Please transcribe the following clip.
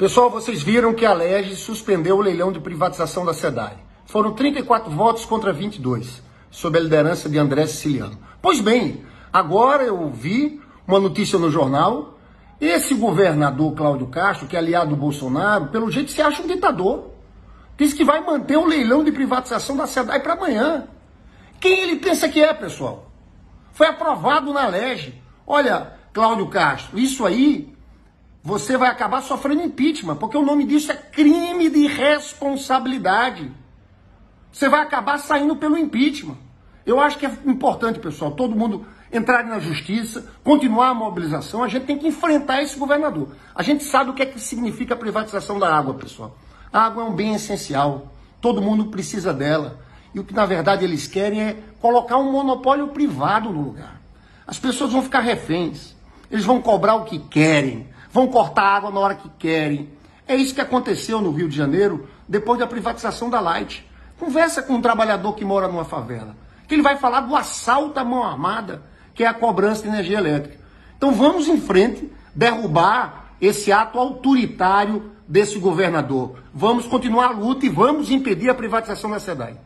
Pessoal, vocês viram que a LEGE suspendeu o leilão de privatização da SEDAI. Foram 34 votos contra 22, sob a liderança de André Siciliano. Pois bem, agora eu vi uma notícia no jornal, esse governador Cláudio Castro, que é aliado do Bolsonaro, pelo jeito se acha um ditador. Diz que vai manter o leilão de privatização da SEDAI para amanhã. Quem ele pensa que é, pessoal? Foi aprovado na LEGE. Olha, Cláudio Castro, isso aí você vai acabar sofrendo impeachment, porque o nome disso é crime de responsabilidade. Você vai acabar saindo pelo impeachment. Eu acho que é importante, pessoal, todo mundo entrar na justiça, continuar a mobilização. A gente tem que enfrentar esse governador. A gente sabe o que é que significa a privatização da água, pessoal. A água é um bem essencial. Todo mundo precisa dela. E o que na verdade eles querem é colocar um monopólio privado no lugar. As pessoas vão ficar reféns. Eles vão cobrar o que querem vão cortar água na hora que querem. É isso que aconteceu no Rio de Janeiro depois da privatização da Light. Conversa com um trabalhador que mora numa favela, que ele vai falar do assalto à mão armada, que é a cobrança de energia elétrica. Então vamos em frente, derrubar esse ato autoritário desse governador. Vamos continuar a luta e vamos impedir a privatização da SEDAI.